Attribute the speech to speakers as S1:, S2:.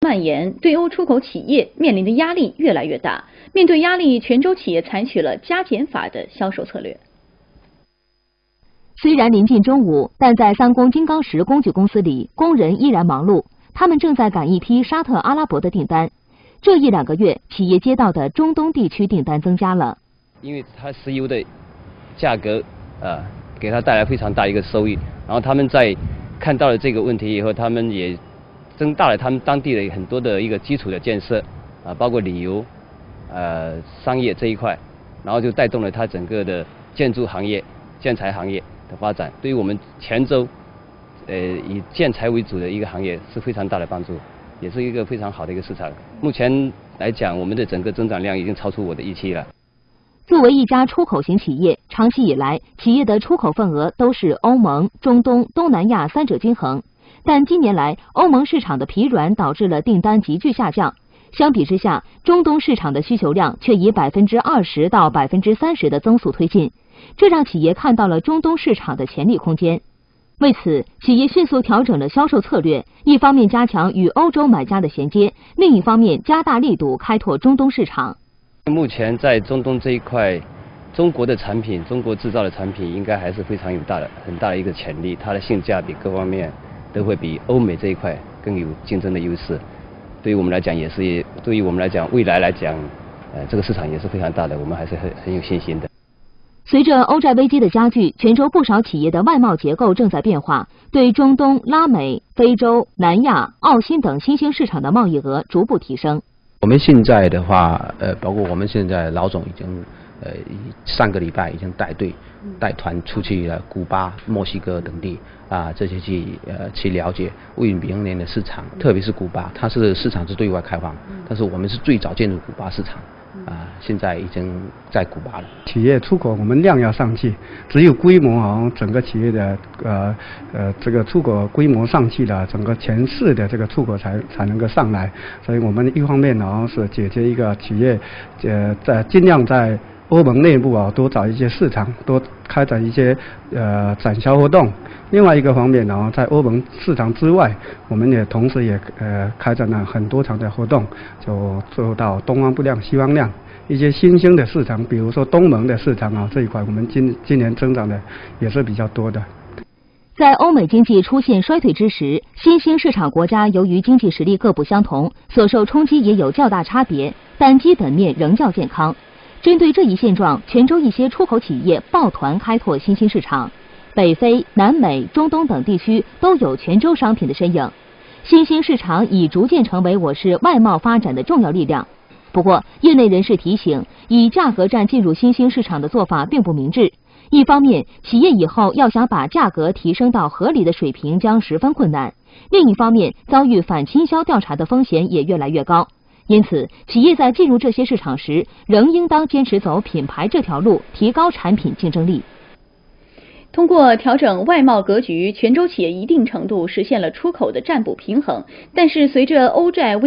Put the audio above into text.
S1: 蔓延，对欧出口企业面临的压力越来越大。面对压力，泉州企业采取了加减法的销售策略。
S2: 虽然临近中午，但在三公金刚石工具公司里，工人依然忙碌，他们正在赶一批沙特阿拉伯的订单。这一两个月，企业接到的中东地区订单增加了。
S3: 因为它石油的价格啊，给他带来非常大一个收益。然后他们在看到了这个问题以后，他们也增大了他们当地的很多的一个基础的建设啊，包括旅游、呃商业这一块，然后就带动了它整个的建筑行业、建材行业的发展。对于我们泉州呃以建材为主的一个行业是非常大的帮助。也是一个非常好的一个市场。目前来讲，我们的整个增长量已经超出我的预期了。
S2: 作为一家出口型企业，长期以来企业的出口份额都是欧盟、中东、东南亚三者均衡。但近年来，欧盟市场的疲软导致了订单急剧下降。相比之下，中东市场的需求量却以百分之二十到百分之三十的增速推进，这让企业看到了中东市场的潜力空间。为此，企业迅速调整了销售策略，一方面加强与欧洲买家的衔接，另一方面加大力度开拓中东市场。
S3: 目前在中东这一块，中国的产品、中国制造的产品应该还是非常有大的、很大的一个潜力，它的性价比各方面都会比欧美这一块更有竞争的优势。对于我们来讲，也是对于我们来讲，未来来讲，呃，这个市场也是非常大的，我们还是很很有信心的。
S2: 随着欧债危机的加剧，泉州不少企业的外贸结构正在变化，对中东、拉美、非洲、南亚、澳新等新兴市场的贸易额逐步提升。
S4: 我们现在的话，呃，包括我们现在老总已经，呃，上个礼拜已经带队带团出去了古巴、墨西哥等地啊，这些去呃去了解为明年的市场，特别是古巴，它是市场是对外开放，但是我们是最早进入古巴市场。啊，现在已经在古巴了。
S5: 企业出口，我们量要上去，只有规模啊，整个企业的呃呃这个出口规模上去了，整个全市的这个出口才才能够上来。所以我们一方面呢是解决一个企业呃在尽量在。欧盟内部啊，多找一些市场，多开展一些呃展销活动。另外一个方面呢，在欧盟市场之外，我们也同时也呃开展了很多场的活动，就做到东方不亮西方亮。一些新兴的市场，比如说东盟的市场啊这一块，我们今今年增长的也是比较多的。
S2: 在欧美经济出现衰退之时，新兴市场国家由于经济实力各不相同，所受冲击也有较大差别，但基本面仍较健康。针对这一现状，泉州一些出口企业抱团开拓新兴市场，北非、南美、中东等地区都有泉州商品的身影。新兴市场已逐渐成为我市外贸发展的重要力量。不过，业内人士提醒，以价格战进入新兴市场的做法并不明智。一方面，企业以后要想把价格提升到合理的水平将十分困难；另一方面，遭遇反倾销调查的风险也越来越高。因此，企业在进入这些市场时，仍应当坚持走品牌这条路，提高产品竞争力。
S1: 通过调整外贸格局，泉州企业一定程度实现了出口的占补平衡。但是，随着欧债危